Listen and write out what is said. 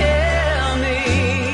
tell me.